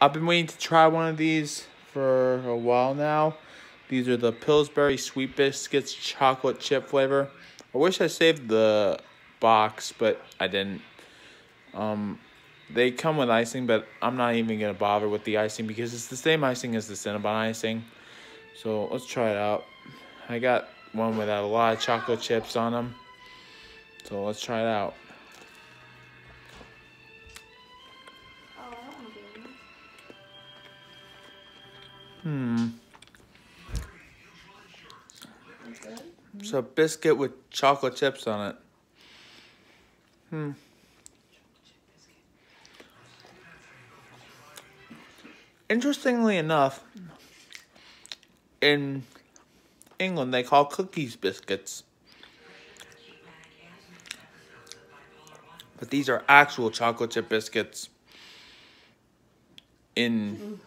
I've been waiting to try one of these for a while now. These are the Pillsbury Sweet Biscuits chocolate chip flavor. I wish I saved the box, but I didn't. Um, they come with icing, but I'm not even going to bother with the icing because it's the same icing as the Cinnabon icing. So let's try it out. I got one with a lot of chocolate chips on them. So let's try it out. Hmm. It's a biscuit with chocolate chips on it. Hmm. Interestingly enough, in England they call cookies biscuits. But these are actual chocolate chip biscuits. In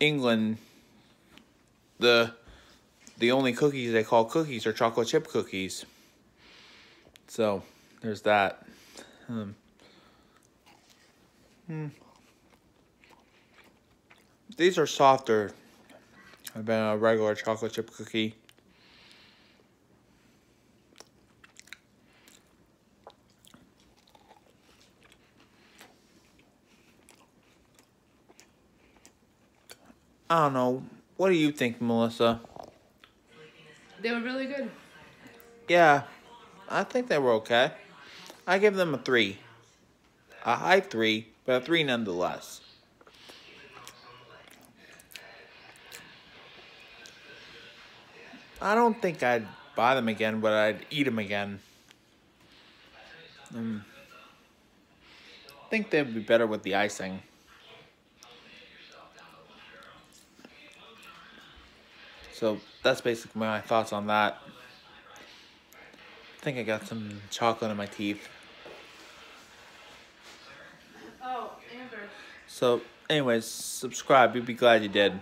England, the the only cookies they call cookies are chocolate chip cookies. So there's that. Um, hmm. These are softer than a regular chocolate chip cookie. I don't know. What do you think, Melissa? They were really good. Yeah, I think they were okay. I give them a three. A high three, but a three nonetheless. I don't think I'd buy them again, but I'd eat them again. Um, I think they'd be better with the icing. So that's basically my thoughts on that. I think I got some chocolate in my teeth. Oh, Amber. So, anyways, subscribe. You'd be glad you did.